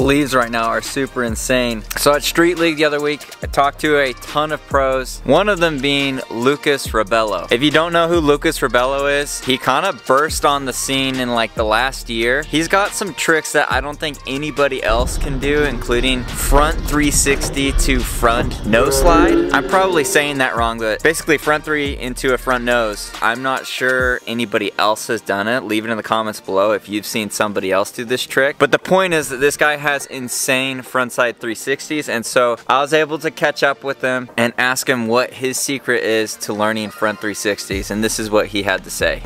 leaves right now are super insane. So at Street League the other week, I talked to a ton of pros, one of them being Lucas Rabelo. If you don't know who Lucas Rabelo is, he kind of burst on the scene in like the last year. He's got some tricks that I don't think anybody else can do, including front 360 to front nose slide. I'm probably saying that wrong, but basically front three into a front nose. I'm not sure anybody else has done it. Leave it in the comments below if you've seen somebody else do this trick. But the point is that this guy has insane frontside 360s and so I was able to catch up with him and ask him what his secret is to learning front 360s and this is what he had to say.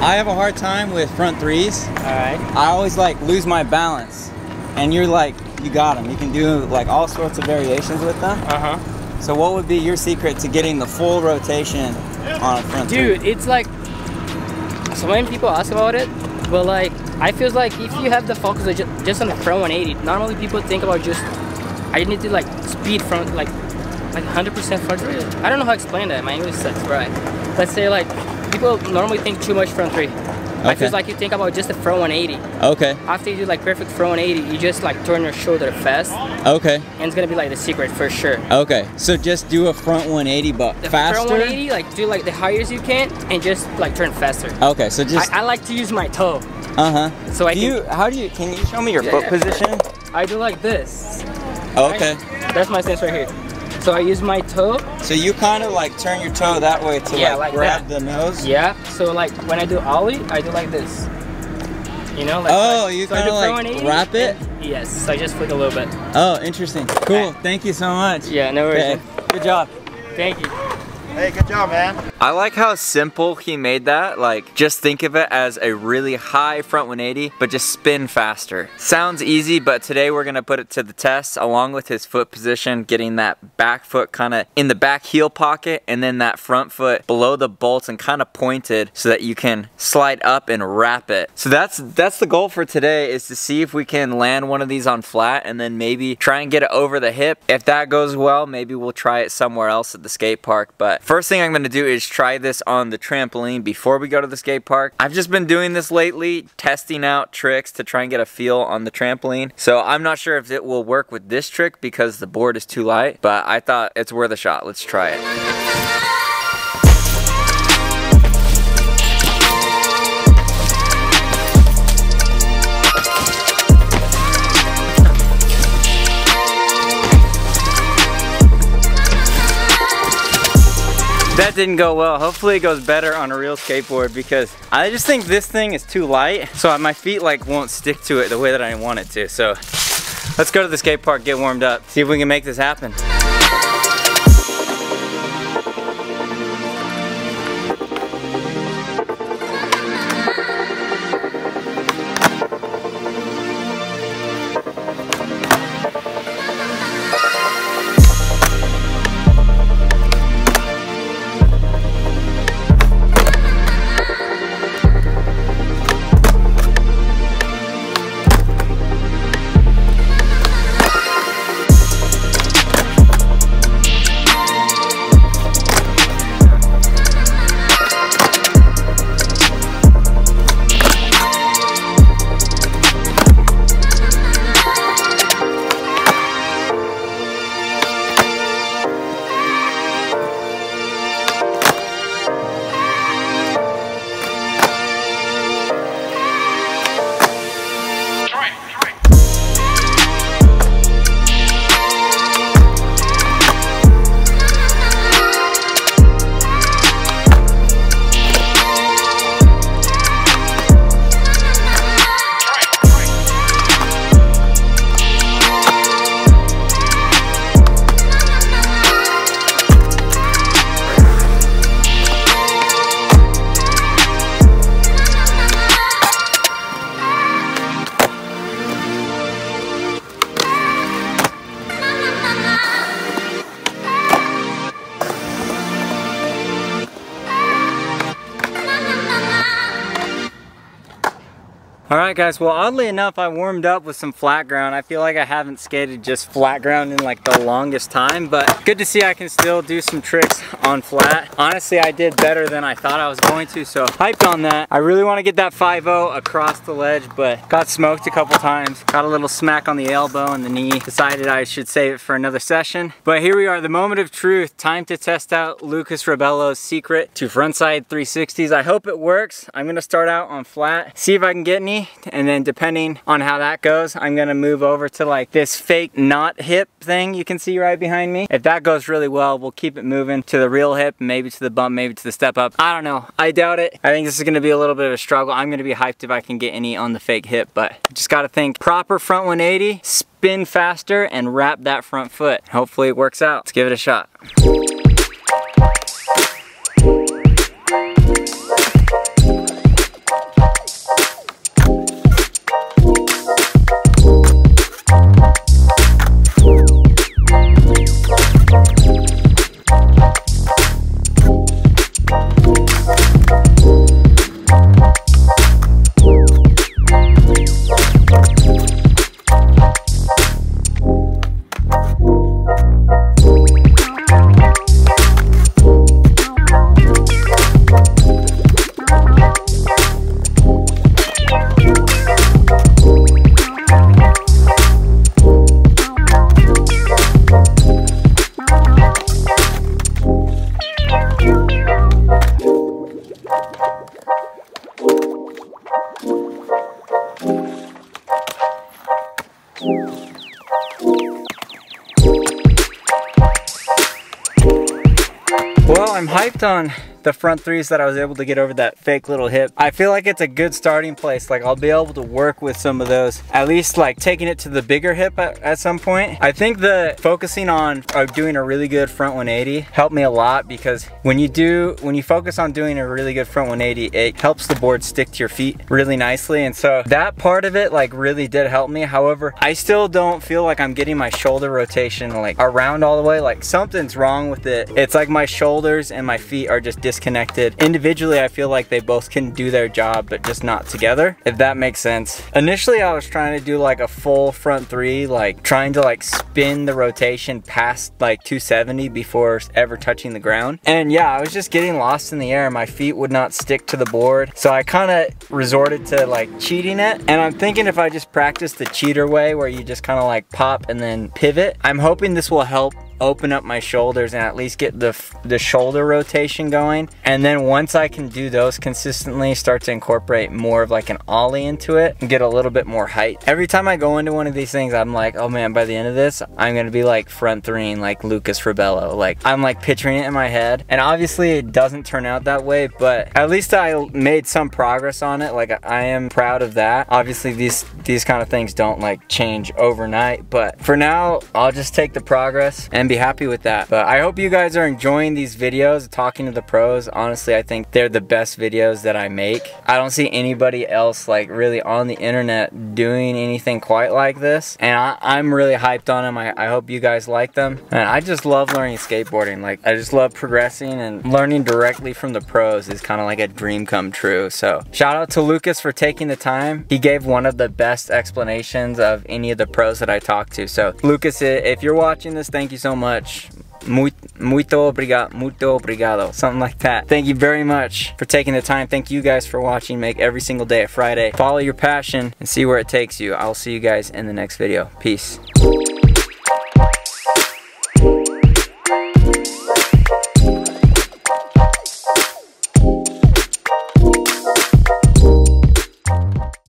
I have a hard time with front threes. Alright. I always like lose my balance and you're like, you got them. You can do like all sorts of variations with them. Uh-huh. So what would be your secret to getting the full rotation on a front Dude, three? it's like so many people ask about it, but like I feel like if you have the focus of ju- just on the front 180, normally people think about just I need to like speed front like like 100% front three. I don't know how to explain that. My English sucks, right? Let's say like people normally think too much front three. I Okay. feel like you think about just the front 180. Okay, After you do like perfect front 180, you just like turn your shoulder fast, okay, and it's gonna be like the secret for sure. okay. So just do a front 180 but The faster? front 180, like do like the highest you can, and just like turn faster. Okay, so just, I, I like to use my toe, uh-huh. so I Do can you, how do you, can you show me your Yeah, foot yeah. position? I do like this. Okay. Right? That's my stance right here. So I use my toe. So you kind of like turn your toe that way to Yeah, like, like grab that. the nose? Yeah. So like when I do ollie, I do like this. You know, like Oh, like- you so I kinda like wrap it? and- Yes. So I just flick a little bit. Oh, interesting. Cool. Thank you so much. Yeah. No worries. Okay. Good job. Thank you. Hey, good job, man. I like how simple he made that. Like, just think of it as a really high front 180, but just spin faster. Sounds easy, but today we're gonna put it to the test along with his foot position, getting that back foot kind of in the back heel pocket and then that front foot below the bolts and kind of pointed so that you can slide up and wrap it. So that's that's the goal for today is to see if we can land one of these on flat and then maybe try and get it over the hip. If that goes well, maybe we'll try it somewhere else at the skate park. But first thing I'm gonna do is try this on the trampoline before we go to the skate park. I've just been doing this lately, testing out tricks to try and get a feel on the trampoline. So I'm not sure if it will work with this trick because the board is too light, but I thought it's worth a shot. Let's try it. Didn't go well. Hopefully it goes better on a real skateboard because I just think this thing is too light. So my feet like won't stick to it the way that I want it to. So let's go to the skate park, get warmed up, see if we can make this happen. All right guys, well oddly enough I warmed up with some flat ground. I feel like I haven't skated just flat ground in like the longest time, but good to see I can still do some tricks on flat. Honestly, I did better than I thought I was going to, so hyped on that. I really want to get that 5-0 across the ledge, but got smoked a couple times. Got a little smack on the elbow and the knee. Decided I should save it for another session. But here we are, the moment of truth. Time to test out Lucas Rabelo's secret to frontside 360s. I hope it works. I'm gonna start out on flat, see if I can get any and then depending on how that goes I'm gonna move over to like this fake not hip thing you can see right behind me. If that goes really well we'll keep it moving to the real hip maybe to the bump maybe to the step up. I don't know. I doubt it. I think this is gonna be a little bit of a struggle. I'm gonna be hyped if I can get any on the fake hip but just gotta think. Proper front 180 spin faster and wrap that front foot. Hopefully it works out. Let's give it a shot I'm hyped on the front threes that I was able to get over that fake little hip. I feel like it's a good starting place. Like I'll be able to work with some of those, at least like taking it to the bigger hip at, at some point. I think the focusing on uh, doing a really good front 180 helped me a lot because when you do, when you focus on doing a really good front 180, it helps the board stick to your feet really nicely. And so that part of it like really did help me. However, I still don't feel like I'm getting my shoulder rotation like around all the way. Like something's wrong with it. It's like my shoulders and my feet are just disconnected. Individually, I feel like they both can do their job, but just not together, if that makes sense. Initially, I was trying to do like a full front three, like trying to like spin the rotation past like 270 before ever touching the ground. And yeah, I was just getting lost in the air. My feet would not stick to the board. So I kind of resorted to like cheating it. And I'm thinking if I just practice the cheater way where you just kind of like pop and then pivot, I'm hoping this will help open up my shoulders and at least get the the shoulder rotation going. And then once I can do those consistently start to incorporate more of like an ollie into it and get a little bit more height. Every time I go into one of these things I'm like oh man by the end of this I'm gonna be like front threeing like Lucas Rabelo like I'm like picturing it in my head. And obviously it doesn't turn out that way but at least I made some progress on it. Like I am proud of that. Obviously these these kind of things don't like change overnight but for now I'll just take the progress and be happy with that. But I hope you guys are enjoying these videos, talking to the pros. Honestly, I think they're the best videos that I make. I don't see anybody else like really on the internet doing anything quite like this. And I, am really hyped on them. I, I hope you guys like them. And I just love learning skateboarding. Like I just love progressing and learning directly from the pros is kind of like a dream come true. So shout out to Lucas for taking the time. He gave one of the best explanations of any of the pros that I talked to. So Lucas, if you're watching this, thank you so much. Muy, muito obrigado, muito obrigado, something like that. Thank you very much for taking the time. Thank you guys for watching. Make every single day a Friday. Follow your passion and see where it takes you. I'll see you guys in the next video. Peace.